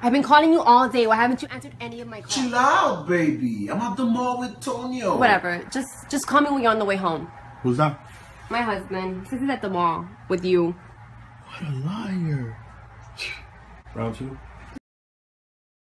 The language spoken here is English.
I've been calling you all day. Why haven't you answered any of my calls? Chill out, baby. I'm at the mall with Tonio. Whatever. Just just call me when you're on the way home. Who's that? My husband. says he's at the mall with you. What a liar. Round two.